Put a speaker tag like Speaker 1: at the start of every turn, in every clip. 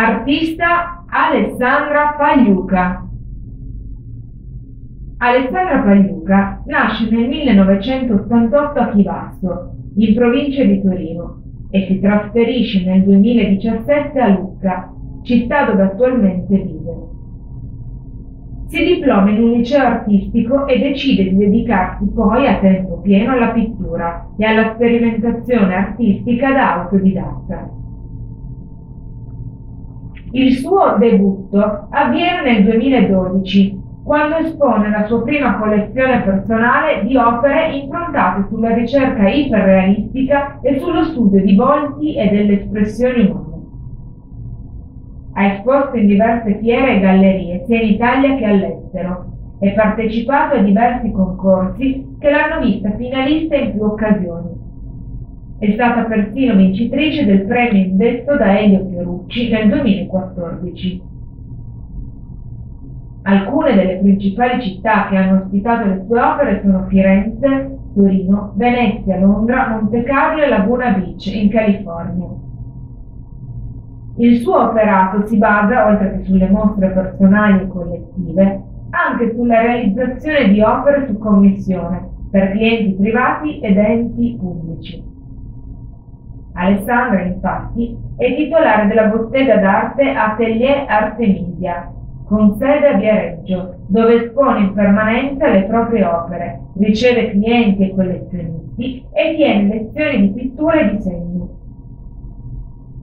Speaker 1: Artista Alessandra Pagliuca. Alessandra Pagliuca nasce nel 1988 a Chivasso, in provincia di Torino, e si trasferisce nel 2017 a Lucca, città dove attualmente vive. Si diploma in un liceo artistico e decide di dedicarsi poi a tempo pieno alla pittura e alla sperimentazione artistica da autodidatta. Il suo debutto avviene nel 2012, quando espone la sua prima collezione personale di opere improntate sulla ricerca iperrealistica e sullo studio di volti e delle espressioni umane. Ha esposto in diverse fiere e gallerie, sia in Italia che all'estero, e partecipato a diversi concorsi che l'hanno vista finalista in più occasioni. È stata persino vincitrice del premio indetto da Elio Fiorucci nel 2014. Alcune delle principali città che hanno ospitato le sue opere sono Firenze, Torino, Venezia, Londra, Monte Carlo e Laguna Beach, in California. Il suo operato si basa, oltre che sulle mostre personali e collettive, anche sulla realizzazione di opere su commissione per clienti privati ed enti pubblici. Alessandra, infatti, è titolare della bottega d'arte Atelier Artemisia, con sede a Viareggio, dove espone in permanenza le proprie opere, riceve clienti e collezionisti e tiene lezioni di pittura e disegno.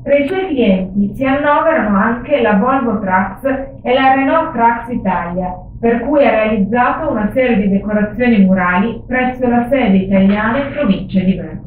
Speaker 1: Tra i suoi clienti si annoverano anche la Volvo Trucks e la Renault Trucks Italia, per cui ha realizzato una serie di decorazioni murali presso la sede italiana in provincia di Bergamo.